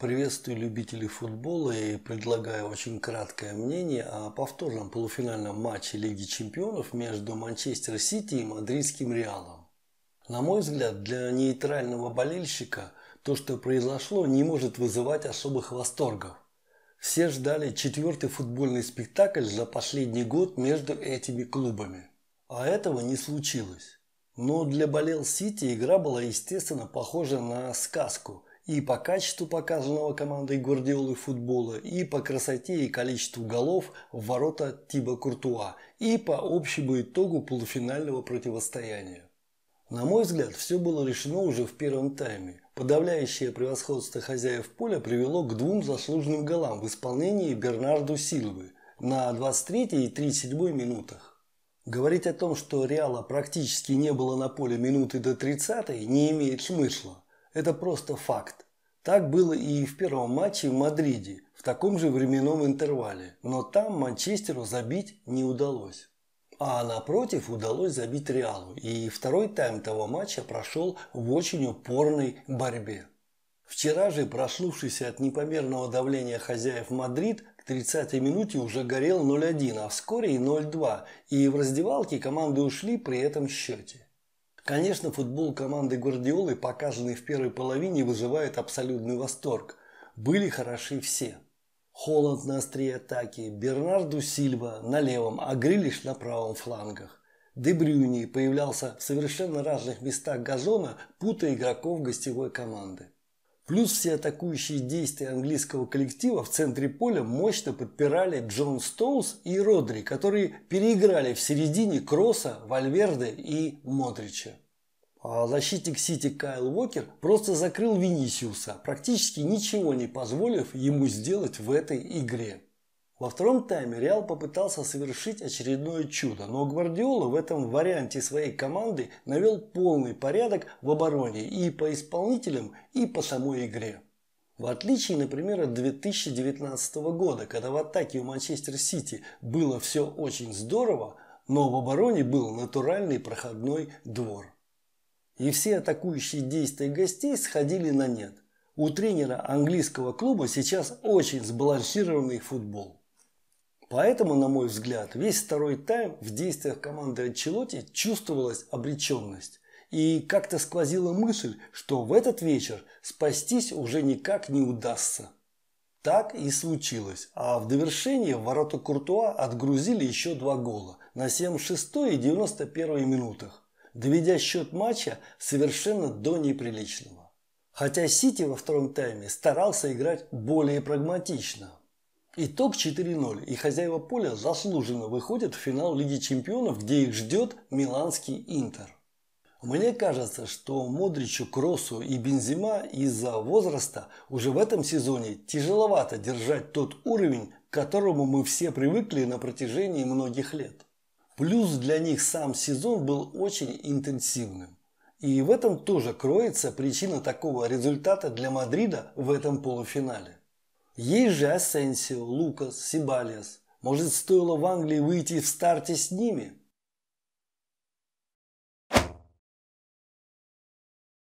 Приветствую любителей футбола и предлагаю очень краткое мнение о повторном полуфинальном матче Лиги Чемпионов между Манчестер Сити и Мадридским Реалом. На мой взгляд, для нейтрального болельщика то, что произошло, не может вызывать особых восторгов. Все ждали четвертый футбольный спектакль за последний год между этими клубами. А этого не случилось. Но для болел Сити игра была, естественно, похожа на сказку – и по качеству показанного командой Гвардиолы футбола, и по красоте и количеству голов в ворота Тиба Куртуа, и по общему итогу полуфинального противостояния. На мой взгляд, все было решено уже в первом тайме. Подавляющее превосходство хозяев поля привело к двум заслуженным голам в исполнении Бернарду Сильвы на 23 и 37 минутах. Говорить о том, что Реала практически не было на поле минуты до 30 не имеет смысла. Это просто факт. Так было и в первом матче в Мадриде, в таком же временном интервале, но там Манчестеру забить не удалось. А напротив удалось забить Реалу, и второй тайм того матча прошел в очень упорной борьбе. Вчера же, проснувшийся от непомерного давления хозяев Мадрид, к 30-й минуте уже горел 0-1, а вскоре и 0-2, и в раздевалке команды ушли при этом счете. Конечно, футбол команды Гвардиолы, показанный в первой половине, вызывает абсолютный восторг. Были хороши все. Холланд на острие атаки, Бернарду Сильва на левом, а Грилиш на правом флангах. Де Брюйне появлялся в совершенно разных местах газона, путая игроков гостевой команды. Плюс все атакующие действия английского коллектива в центре поля мощно подпирали Джон Стоунс и Родри, которые переиграли в середине Кросса, Вальверде и Модрича. А защитник Сити Кайл Уокер просто закрыл Винисиуса, практически ничего не позволив ему сделать в этой игре. Во втором тайме Реал попытался совершить очередное чудо, но Гвардиола в этом варианте своей команды навел полный порядок в обороне и по исполнителям, и по самой игре. В отличие, например, от 2019 года, когда в атаке у Манчестер Сити было все очень здорово, но в обороне был натуральный проходной двор. И все атакующие действия гостей сходили на нет. У тренера английского клуба сейчас очень сбалансированный футбол. Поэтому, на мой взгляд, весь второй тайм в действиях команды Анчелоти чувствовалась обреченность. И как-то сквозила мысль, что в этот вечер спастись уже никак не удастся. Так и случилось. А в довершение ворота Куртуа отгрузили еще два гола на 76 и 91 минутах, доведя счет матча совершенно до неприличного. Хотя Сити во втором тайме старался играть более прагматично. Итог 4-0, и хозяева поля заслуженно выходят в финал Лиги Чемпионов, где их ждет миланский Интер. Мне кажется, что Модричу, Кроссу и Бензима из-за возраста уже в этом сезоне тяжеловато держать тот уровень, к которому мы все привыкли на протяжении многих лет. Плюс для них сам сезон был очень интенсивным. И в этом тоже кроется причина такого результата для Мадрида в этом полуфинале. Есть же Асенсио, Лукас, Сибалиас. Может, стоило в Англии выйти в старте с ними?